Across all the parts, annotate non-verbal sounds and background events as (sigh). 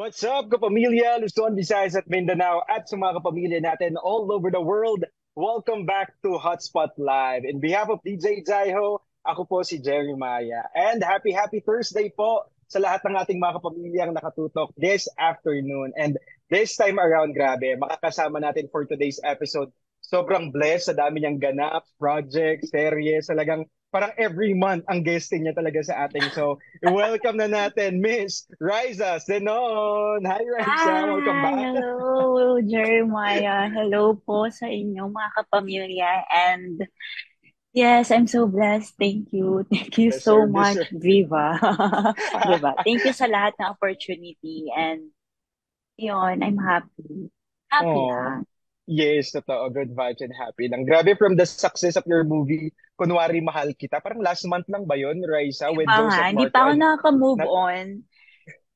What's up, kapamilya, Luzon, Visayas at Mindanao at sa mga kapamilya natin all over the world. Welcome back to Hotspot Live. In behalf of DJ Jaiho, ako po si Jerry Maya. And happy, happy Thursday po sa lahat ng ating mga kapamilyang nakatutok this afternoon. And this time around, grabe, makakasama natin for today's episode. Sobrang blessed sa dami niyang ganap, projects, series, talagang parang every month ang guesting niya talaga sa ating. So, (laughs) welcome na natin Miss Riza Zenon. Hi Riza, Hi, welcome back. hello, Jeremiah. Hello po sa inyo mga kapamilya. And yes, I'm so blessed. Thank you. Thank you so Deserve, much, deserve. Viva. (laughs) Viva. Thank you sa lahat ng opportunity. And yun, I'm happy. Happy Oh, lang. Yes, totoo. Good vibes and happy lang. Grabe from the success of your movie, Kunwari Mahal Kita. Parang last month lang ba yun, Riza, Di with ba nga, hindi pa ako nakaka-move not, on.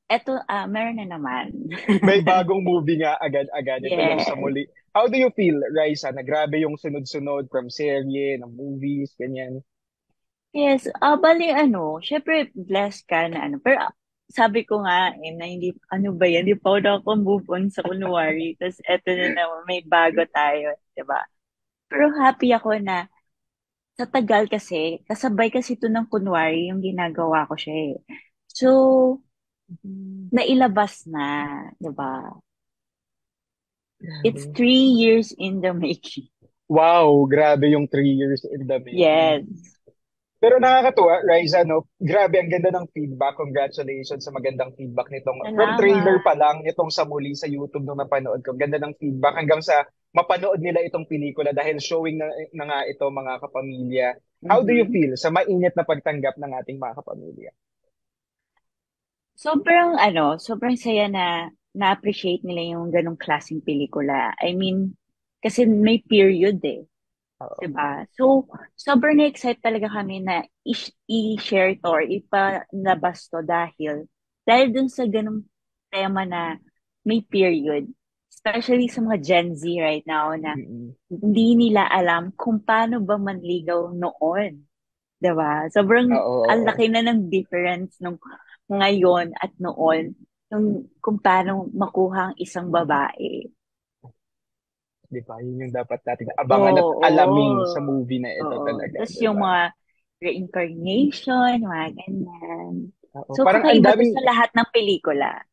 Eto, ah, meron na naman. (laughs) may bagong movie nga agad-agad. Ito yung sa Yes. muli. How do you feel, Riza, na grabe yung sunod-sunod from serye, ng movies, ganyan? Yes, ah bali ano, syempre blessed ka na ano. Pero sabi ko nga eh, na hindi, ano ba yan, hindi pa ako nakaka-move on sa kunwari. Tapos eto na naman, may bago tayo, di ba? Pero happy ako na sa tagal kasi, kasabay kasi ito ng kunwari yung ginagawa ko siya eh. So, nailabas na, di ba? It's three years in the making. Wow, grabe yung three years in the making. Yes. Pero nakakatuwa, Riza, no? Grabe, ang ganda ng feedback. Congratulations sa magandang feedback nitong, from trailer Salamat. pa lang, itong sa muli sa YouTube nung napanood ko. Ganda ng feedback hanggang sa mapanood nila itong pelikula dahil showing na, na nga ito mga kapamilya. How do you Mhm. feel sa mainit na pagtanggap ng ating mga kapamilya? Sobrang ano, sobrang saya na na-appreciate nila yung ganong klaseng pelikula. I mean, kasi may period eh, Oo. 'di ba? So, sobrang na-excite talaga kami na i- i-share to or ipalabas to dahil dahil dun sa ganong tema na may period, especially sa mga Gen Z right now na Mm-mm. hindi nila alam kung paano ba manligaw noon. 'Di ba? Sobrang Oo, ang laki na ng difference nung ngayon at noon nung kung paano makuha ang isang babae. Di ba? Yun yung dapat natin abangan at Oo, alamin oo. sa movie na ito Oo. talaga, Tapos di yung mga reincarnation, mga ganyan. Oo. So, Parang ang daming, sa lahat ng pelikula.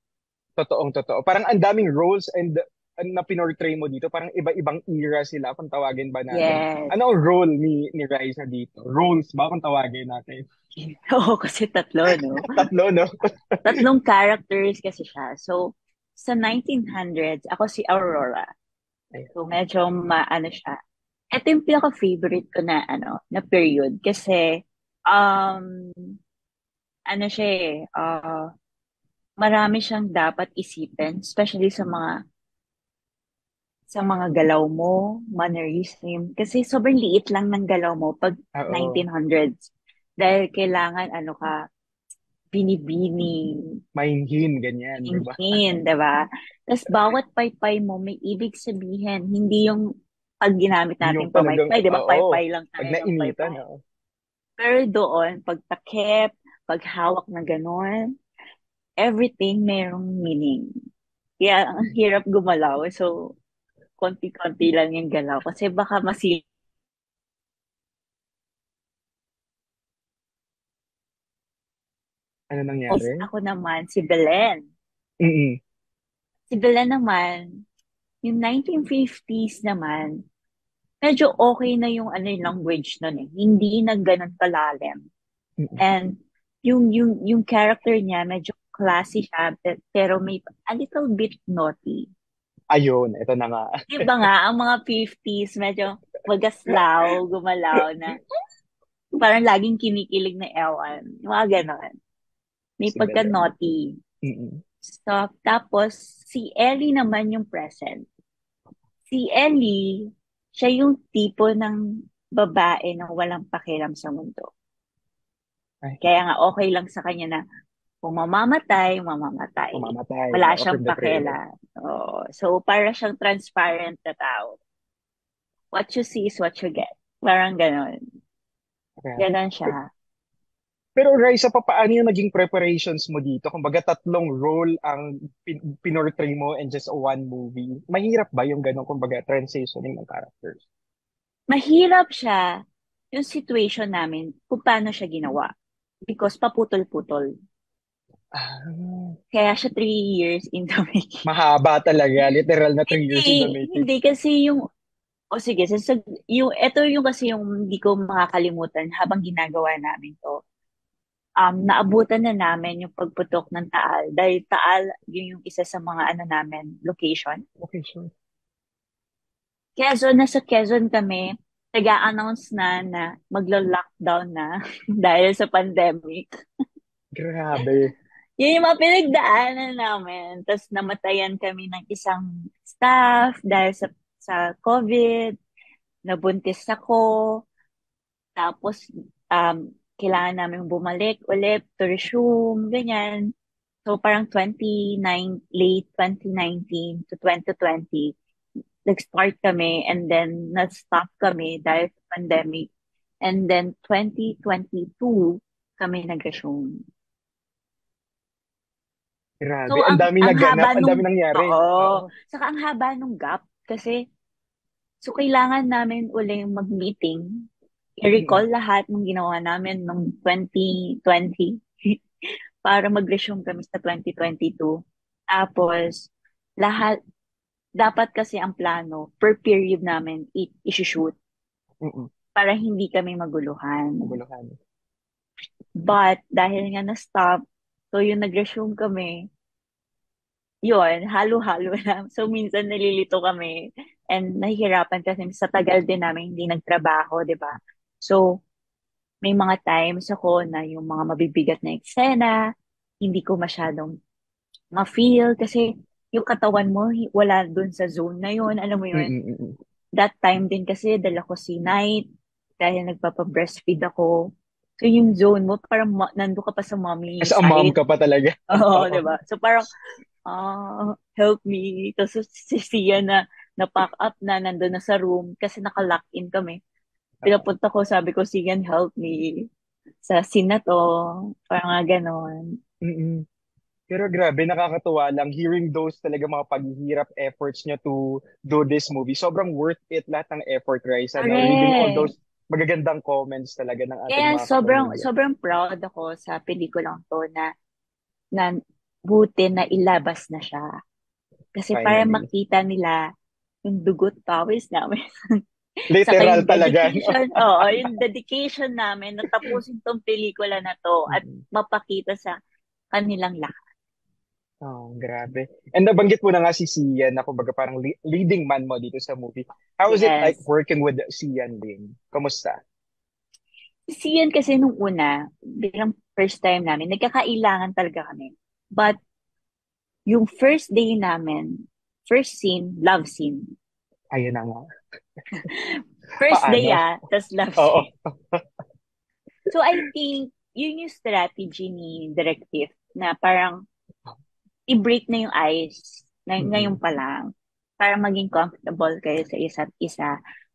totoong totoo, parang ang daming roles and na pinortray mo dito, parang iba-ibang era sila kung tawagin ba natin. Yes. Ano ang role ni ni Raisa dito? Roles ba kung tawagin natin? (laughs) Oo, kasi tatlo, no? (laughs) Tatlo, no? Tatlong characters kasi siya. So, sa 1900s, ako si Aurora. So, medyo maano siya. Ito yung pinaka-favorite ko na, ano, na period. Kasi, um, ano siya eh, uh, marami siyang dapat isipin, especially sa mga sa mga galaw mo, mannerism. Kasi sobrang liit lang ng galaw mo pag Oo. 1900s. Dahil kailangan, ano ka, binibini, Mainhin, ganyan, di ba? hinhin, di ba? Tapos bawat paypay mo may ibig sabihin. Hindi yung pag ginamit Yung natin talagang, pamaypay, di ba? oo, Paypay lang pag tayo ng nainitan, oo. Pero doon, pag takip, pag hawak na gano'n, everything merong meaning. Kaya ang hirap gumalaw. So, konti-konti lang yung galaw. Kasi baka masil Ano nangyari? ako naman, si Belen. Mm-mm. Si Belen naman, yung 1950s naman, medyo okay na yung ano yung language nun eh. Hindi na ganun kalalim. Mm-mm. And yung yung yung character niya medyo classy siya pe- pero may a little bit naughty. Ayun, ito na nga. Di ba nga ang mga 50s medyo magaslaw, gumalaw na (laughs) parang laging kinikilig na ewan. Mga ganon. May pagka-naughty. Mm-mm. So, tapos si Ellie naman yung present. Si Ellie, siya yung tipo ng babae na walang pakialam sa mundo. Ay, Kaya nga okay lang sa kanya na kung mamamatay, mamamatay. mamamatay. Wala Oo, siyang pakialam. Oo. So, para siyang transparent na tao. What you see is what you get. Parang ganon. Grabe. Ganon siya. Pero Raisa, pa paano yung naging preparations mo dito? Kumbaga tatlong role ang pin- pinortray mo in just one movie. Mahirap ba yung ganong kumbaga transitioning ng characters? Mahirap siya yung situation namin kung paano siya ginawa. Because paputol-putol. Ah, Kaya siya three years in the making. mahaba talaga. Literal na three years in the making. hindi kasi yung, o sige, sa, sa- yung, ito yung kasi yung hindi ko makakalimutan habang ginagawa namin to. Um, naabutan na namin yung pagputok ng Taal. Dahil Taal, yun yung isa sa mga ano namin, location. Okay, sure. Quezon, nasa Quezon kami, nag-a-announce na na maglo-lockdown na (laughs) dahil sa pandemic. Grabe. (laughs) Yun yung mga pinagdaanan namin. Tapos namatayan kami ng isang staff dahil sa, sa COVID. Nabuntis ako. Tapos, um, kailangan namin bumalik ulit to resume, ganyan. So, parang 29, late 2019 to 2020, nag-start kami and then na-stop kami dahil sa pandemic. And then 2022, kami nag-resume. Grabe. So, Ang ang, dami ang naganap, haba ang dami nangyari. oo, Oo. saka ang haba nung gap kasi, so kailangan namin uli mag-meeting. I-recall lahat ng ginawa namin nung 2020 (laughs) para mag-resume kami sa 2022. Tapos, lahat, dapat kasi ang plano, per period namin, i- i-shoot Mm-mm. para hindi kami maguluhan. Maguluhan. But, dahil nga na-stop, so yung nag-resume kami, yun, halo-halo (laughs) na. So, minsan nalilito kami and nahihirapan kasi sa tagal din namin hindi nagtrabaho, di ba? So, may mga times ako na yung mga mabibigat na eksena, hindi ko masyadong ma-feel kasi yung katawan mo, wala dun sa zone na yun. Alam mo yun? That time din kasi, dala ko si Night dahil nagpapa-breastfeed ako. So, yung zone mo, parang ma- nando ka pa sa mommy As a mom ka pa talaga. (laughs) Oo, di ba? So, parang, ah, help me. Tapos si Sia na, na-pack up na, nandun na sa room kasi naka-lock in kami. Pinapunta ko, sabi ko, Sian, help me. Sa scene na to. Parang nga ganon. Mm-mm. Pero grabe, nakakatuwa lang hearing those talaga mga paghihirap efforts niya to do this movie. Sobrang worth it lahat ng effort, Raisa. No? Reading all those magagandang comments talaga ng ating Kaya mga sobrang, kapamilya. sobrang proud ako sa pelikulang to na, na buti na ilabas na siya. Kasi para Finally. makita nila yung dugot pawis namin. (laughs) (laughs) Literal yung talaga. (laughs) Oo, yung dedication namin na tapusin tong pelikula na to at Mm-mm. mapakita sa kanilang lahat. Oh, grabe. And nabanggit mo na nga si Sian na kumbaga parang li- leading man mo dito sa movie. How is it like Yes. working with Sian Lim? Kamusta? Si Ian kasi nung una, bilang first time namin, nagkakailangan talaga kami. But yung first day namin, first scene, love scene. Ayun na nga. (laughs) First day Paano? ah, tas love Oo. So I think, yun yung strategy ni Directive na parang i-break na yung ice na ngayon Mm-mm. pa lang para maging comfortable kayo sa isa't isa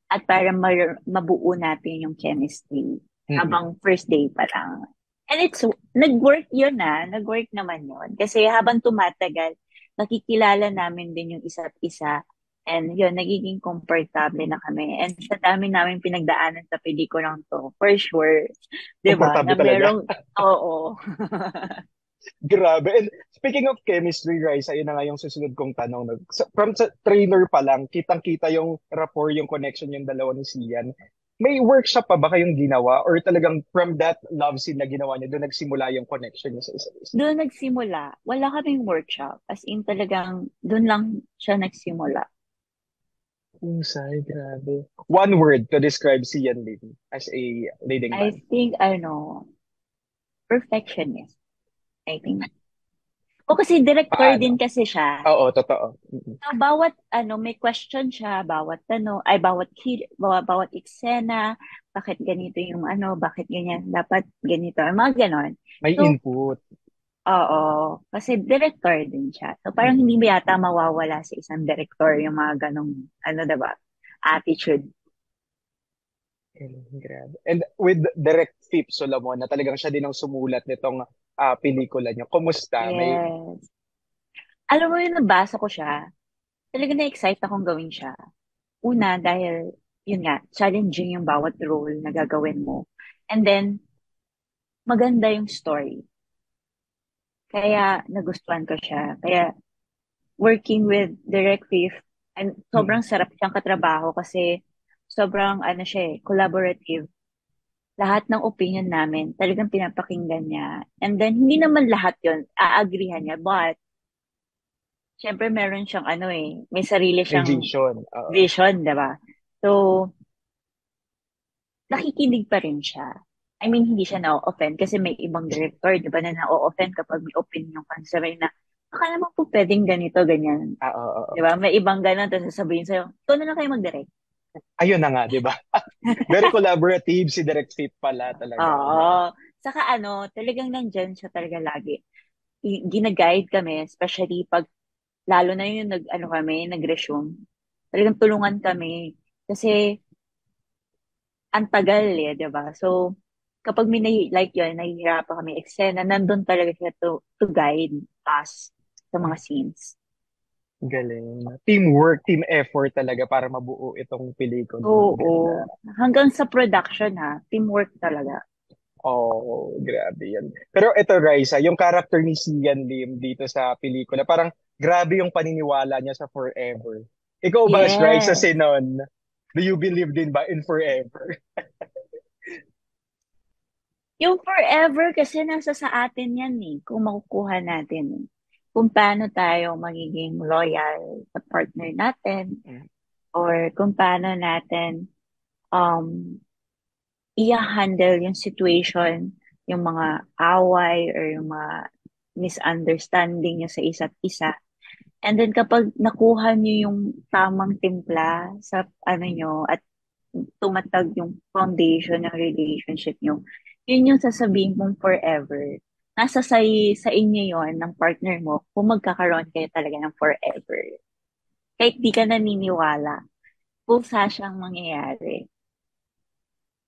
at para mar- mabuo natin yung chemistry Mm-mm. habang first day pa lang. And it's, nag-work yun na, nag-work naman yun. Kasi habang tumatagal, nakikilala namin din yung isa't isa. And yun, nagiging komportable na kami. And sa dami namin pinagdaanan sa pelikulang to, for sure. Di ba? Na talaga. merong, (laughs) oo. Grabe. And speaking of chemistry, Rice, ayun na nga yung susunod kong tanong. From sa trailer pa lang, kitang-kita yung rapport, yung connection yung dalawa ni Sian. May workshop pa ba kayong ginawa? Or talagang from that love scene na ginawa niyo, doon nagsimula yung connection niyo sa isa't isa? Doon nagsimula. Wala kaming workshop. As in talagang, doon lang siya nagsimula. Husay, grabe. One word to describe Sian Lim as a leading I man. think, ano, perfectionist. I think. O kasi director din Paano? kasi siya. Oo, totoo. So, bawat, ano, may question siya, bawat, ano, ay, bawat, bawat, bawat eksena, bakit ganito yung, ano, bakit ganyan, dapat ganito, mga ganon. May So, input. Oo, kasi director din siya. So, parang hindi ba yata mawawala sa isang director yung mga ganong, ano, diba, attitude. And, grabe. And with Direct Fip Solomon, na talagang siya din ang sumulat nitong ah, pelikula niyo. Kumusta? May, Yes. Alam mo yun, nabasa ko siya. Talaga na-excite akong gawin siya. Una, dahil, yun nga, challenging yung bawat role na gagawin mo. And then, maganda yung story. Kaya, nagustuhan ko siya. Kaya, working with Direct Fifth, and sobrang mm, sarap siyang katrabaho kasi sobrang, ano siya eh, collaborative. Lahat ng opinion namin, talagang pinapakinggan niya. And then, hindi naman lahat yon aagrihan niya, but, syempre meron siyang ano eh, may sarili may siyang vision. Oo. vision, di ba? So, nakikinig pa rin siya. I mean, hindi siya na-offend kasi may ibang director, di ba, na na-offend kapag may opinion ka. Sabi na, baka naman po pwedeng ganito, ganyan. Ah, oo, oo. Di ba? May ibang ganun, tapos sasabihin sa'yo, ikaw na lang kayo mag-direct. Ayun na nga, di ba? (laughs) Very collaborative si Direct Fip pala talaga. Oo. Saka ano, talagang nandyan siya talaga lagi. Gina-guide kami, especially pag, lalo na yung nag, ano kami, nag-resume. Talagang tulungan kami. Kasi, ang tagal eh, di ba? So, kapag may nahi- like yun, nahihirapan kami eksena, nandun talaga siya to, to guide us sa mga scenes. Galing. Teamwork, team effort talaga para mabuo itong pelikula. Ganda. Oo. Hanggang sa production ha, teamwork talaga. Oh, grabe yan. Pero ito, Raisa, yung character ni Sian Lim dito sa pelikula, parang grabe yung paniniwala niya sa forever. Ikaw ba, as Raisa Yes. Sinon, do you believe din ba in forever? (laughs) Yung forever kasi nasa sa atin yan eh, kung makukuha natin eh. Kung paano tayo magiging loyal sa partner natin Mm. or kung paano natin um, i-handle yung situation, yung mga away or yung mga misunderstanding nyo sa isa't isa. And then kapag nakuha nyo yung tamang timpla sa ano nyo at tumatag yung foundation ng relationship nyo, yun yung sasabihin mong forever. Nasa sa, sa inyo yon ng partner mo kung magkakaroon kayo talaga ng forever. Kahit di ka naniniwala, kusa siyang mangyayari.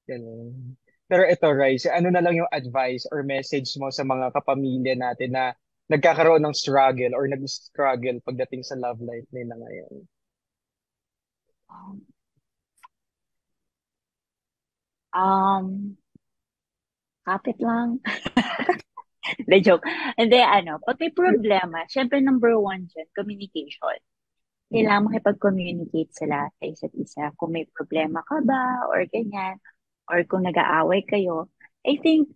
Ganun. Pero ito, Raisa, ano na lang yung advice or message mo sa mga kapamilya natin na nagkakaroon ng struggle or nag-struggle pagdating sa love life nila ngayon? Um, kapit lang. (laughs) The joke. Hindi, ano, pag may problema, syempre number one dyan, communication. Kailangan makipag-communicate sila sa isa't isa. Kung may problema ka ba, or ganyan, or kung nag-aaway kayo, I think,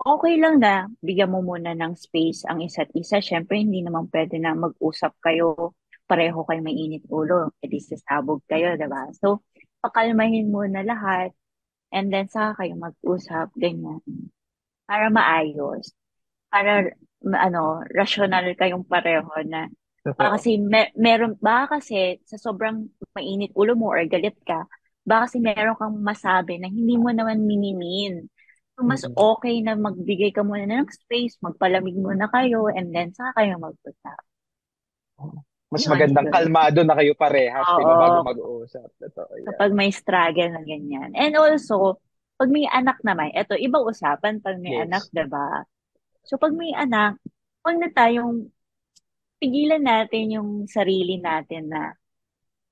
okay lang na bigyan mo muna ng space ang isa't isa. Syempre, hindi naman pwede na mag-usap kayo, pareho kayo mainit ulo, edi sasabog kayo, diba? So, pakalmahin muna lahat, and then saka kayo mag-usap, ganyan, para maayos. Para, ano, rational kayong pareho na Baka kasi me- meron baka kasi sa sobrang mainit ulo mo or galit ka, baka kasi meron kang masabi na hindi mo naman minimin. So, mas okay na magbigay ka muna ng space, magpalamig muna kayo, and then saka kayo mag-usap. Mas Yun, magandang yun. kalmado na kayo parehas, ba, bago Oo, mag-uusap. Totoo yan. kapag may struggle na ganyan. And also, pag may anak naman, eto, ibang usapan pag may anak, Yes. 'di ba? So, pag may anak, huwag na tayong pigilan natin yung sarili natin na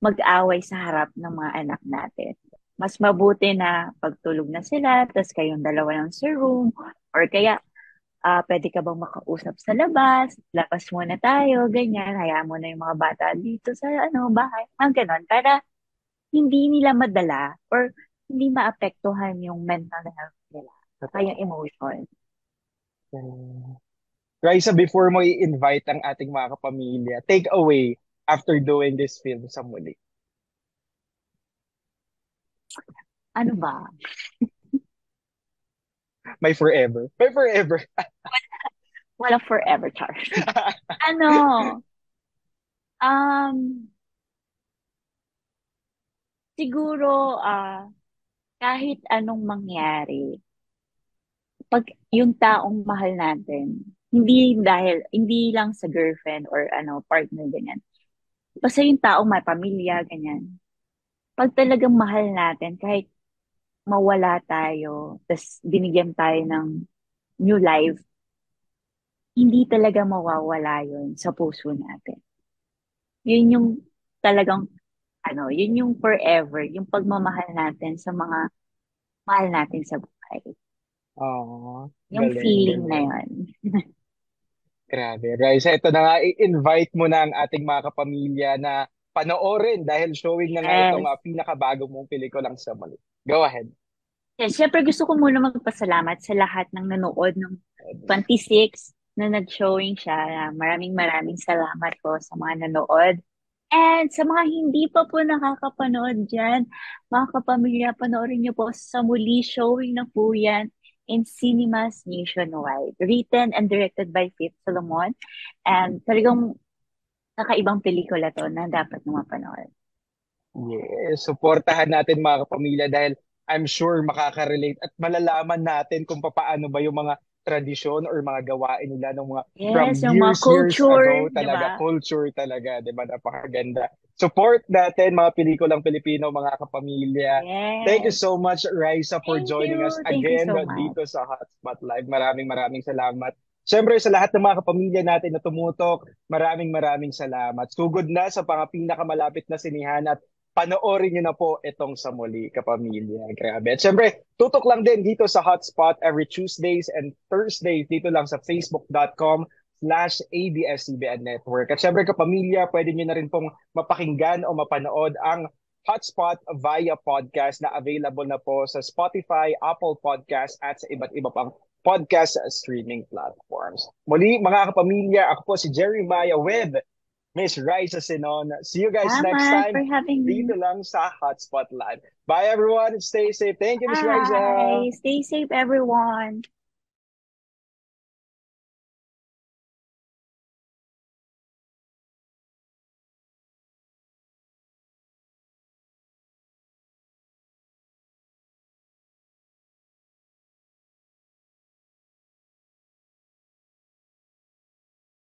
mag-away sa harap ng mga anak natin. Mas mabuti na pagtulog na sila, tapos kayong dalawa lang sa room, or kaya, ah pwede ka bang makausap sa labas, labas muna tayo, ganyan, hayaan mo na yung mga bata dito sa ano bahay, mga ganon, para hindi nila madala or hindi maapektuhan yung mental health nila, Totoo. kaya emotion. Yan. Raisa, before mo i-invite ang ating mga kapamilya, take away after doing this film sa muli. Ano ba? (laughs) My forever. My forever. (laughs) Walang forever, Charles. (laughs) Ano, um, siguro, ah, kahit anong mangyari, pag yung taong mahal natin, hindi dahil, hindi lang sa girlfriend or ano, partner, ganyan. Basta yung taong may pamilya, ganyan. Pag talagang mahal natin, kahit mawala tayo, tapos binigyan tayo ng new life, hindi talaga mawawala yun sa puso natin. Yun yung talagang, ano, yun yung forever, yung pagmamahal natin sa mga mahal natin sa buhay. Oo. Yung Galing, feeling na galing. yun. (laughs) Grabe. Raisa, ito na nga, i-invite mo na ang ating mga kapamilya na panoorin dahil showing na nga itong Yes. uh, pinakabago mong pelikulang sa mali. Go ahead. Yes, syempre gusto ko muna magpasalamat sa lahat ng nanood ng 26 na nag-showing siya. Maraming maraming salamat po sa mga nanood. And sa mga hindi pa po nakakapanood dyan, mga kapamilya, panoorin niyo po sa muli showing na po yan in cinemas nationwide. Written and directed by Fifth Solomon. And talagang kakaibang pelikula to na dapat na mapanood. Yes, supportahan natin mga kapamilya dahil I'm sure makaka-relate at malalaman natin kung paano ba yung mga tradisyon or mga gawain nila ng mga from Yes, yung mga years, years culture, ago di talaga. ba? Culture talaga, di ba? Napakaganda. Support natin mga pelikulang Pilipino, mga kapamilya. Thank you Yes. so much, Raisa, for Thank joining you. us Thank again so much. dito sa Hotspot Live. Maraming maraming salamat. Siyempre sa lahat ng mga kapamilya natin na tumutok, maraming maraming salamat. Sugod na sa mga pinakamalapit na sinihan at panoorin nyo na po itong sa muli, kapamilya. Grabe. At syempre, tutok lang din dito sa Hotspot every Tuesdays and Thursdays dito lang sa facebook.com slash ABS-CBN Network. At syempre, kapamilya, pwede nyo na rin pong mapakinggan o mapanood ang Hotspot via podcast na available na po sa Spotify, Apple Podcast at sa iba't iba pang podcast streaming platforms. Muli, mga kapamilya, ako po si Maya with Miss Raisa Sinon. See you guys next Salamat time for having me. dito lang sa Hotspot Live. Bye everyone. Stay safe. Thank you, Miss Raisa. Bye. Stay safe, everyone.